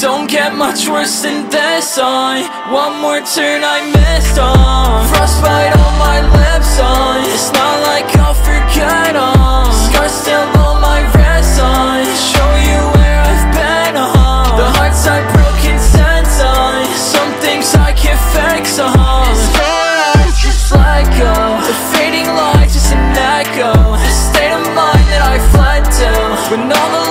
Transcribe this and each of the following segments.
don't get much worse than this on One more turn I missed on Frostbite on my lips on It's not like I'll forget on Scars still on my wrist on Show you where I've been on The hearts I broken sense on Some things I can't fix on It's just let go The fading light just an echo. The state of mind that I fled to. When all the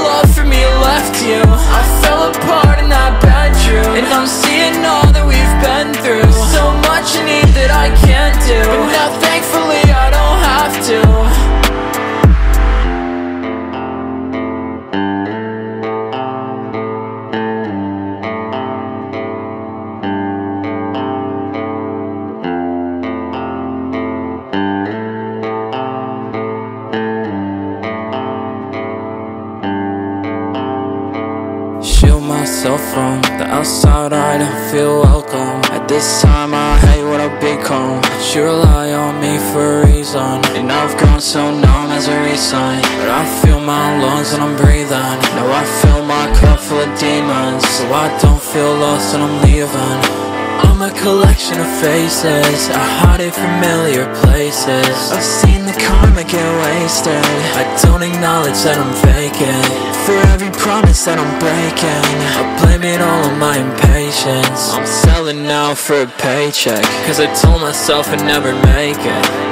myself from the outside, I don't feel welcome. At this time I hate what I've become. But you rely on me for a reason. And I've gone so numb as a resign But I feel my lungs and I'm breathing. Now I fill my cup full of demons. So I don't feel lost when I'm leaving. I'm a collection of faces. I hide in familiar places. I've seen the karma get wasted. I don't acknowledge that I'm vacant For every promise that I'm breaking It all on my impatience. I'm selling out for a paycheck Cause I told myself I'd never make it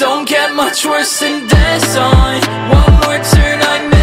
don't get much worse than this on One more turn I